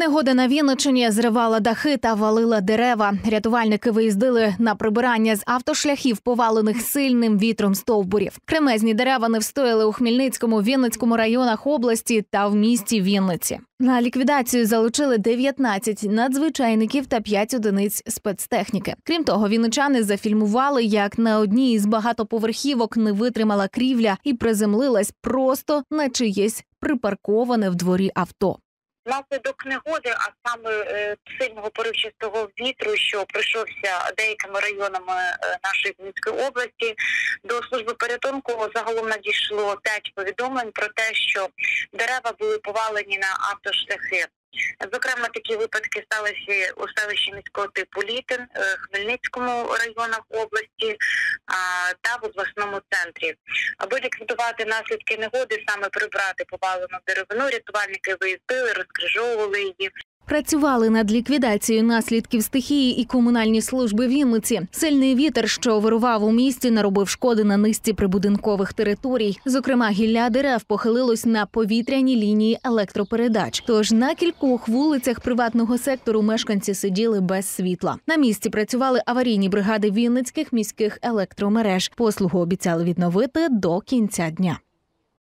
Негода на Вінничині зривала дахи та валила дерева. Рятувальники виїздили на прибирання з автошляхів, повалених сильним вітром стовбурів. Кремезні дерева не встояли у Хмельницькому, Вінницькому районах області та в місті Вінниці. На ліквідацію залучили 19 надзвичайників та 5 одиниць спецтехніки. Крім того, вінничани зафільмували, як на одній із багатоповерхівок не витримала крівля і приземлилась просто на чиєсь припарковане в дворі авто. Внаслідок негоди, а саме е, сильного поривчистого вітру, що пройшовся деякими районами е, нашої Вінницької області, до служби порятунку загалом надійшло п'ять повідомлень про те, що дерева були повалені на автошляхи. Зокрема, такі випадки сталися у селищі міського типу Літин, е, Хмельницькому районах області та в обласному центрі. Аби ліквідувати наслідки негоди, саме прибрати повалену деревину, рятувальники виїздили, розкрижовували її. Працювали над ліквідацією наслідків стихії і комунальні служби Вінниці. Сильний вітер, що вирував у місті, наробив шкоди на низці прибудинкових територій. Зокрема, гілля дерев похилилось на повітряні лінії електропередач. Тож на кількох вулицях приватного сектору мешканці сиділи без світла. На місці працювали аварійні бригади Вінницьких міських електромереж. Послугу обіцяли відновити до кінця дня.